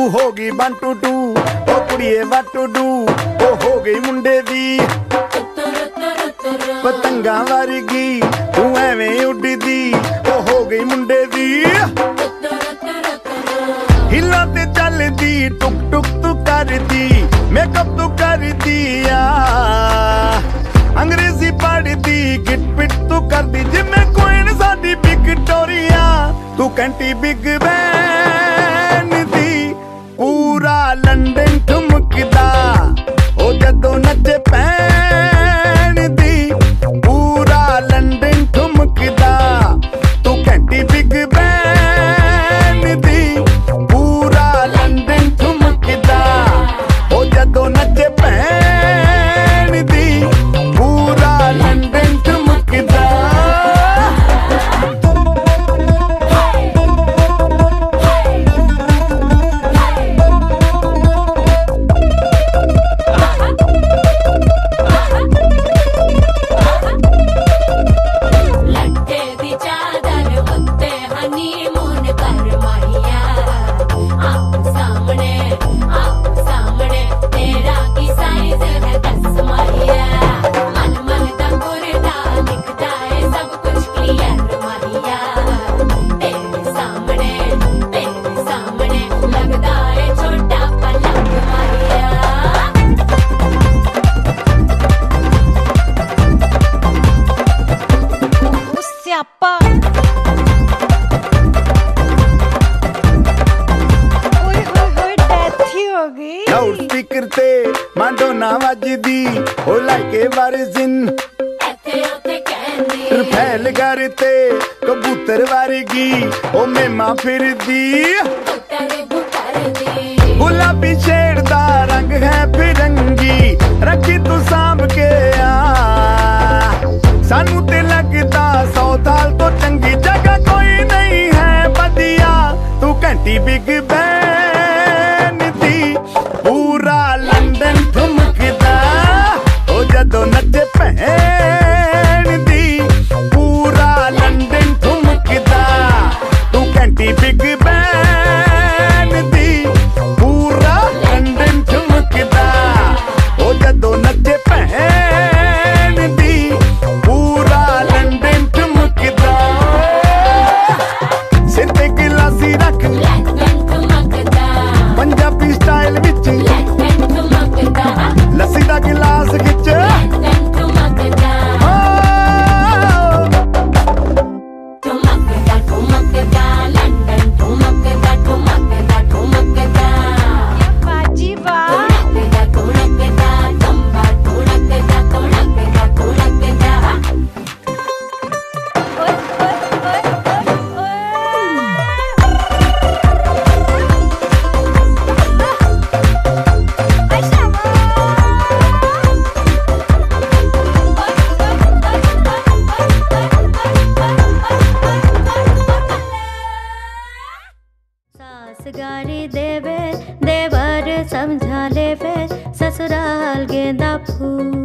तू हो गई वन टू टू ओ कुड़िए वट टू डू। ओ हो गई मुंडे दी। पतंगा वारगी, तू एवें दी। ओ हो गई मुंडे दी। हिला ते चलदी टुक टुक तू कर दी मेकअप तू करदी, आ। अंग्रेज़ी पढ़ दी गिट पिट तू कर दी जिम्मे कोई कोइन साडी बिग टोरिया तू कैंटी बिग बैंग ਤੇ ਮਾਂਡੋਨਾ ਵੱਜਦੀ। ਉਹ ਲਾਈਕੇ ਵਾਰਿਜ਼ਨ। ਇੱਥੇ ਉੱਥੇ ਕਹਿੰਦੀ। ਰਫੈਲ ਘਰ ਤੇ ਕਬੂਤਰ ਵਰਗੀ। ਉਹ ਮੇਮਾ ਫਿਰਦੀ। ਉਹ ਜਦੋਂ ਨੱਚੇ ਭੈਣ ਦੀ ਪੂਰਾ ਲੰਡਨ ਠੁਮਕਦਾ ਤੂੰ ਘੰਟੀ ਬਿਗ ਬੈਨ ससुराल गेंदा फूल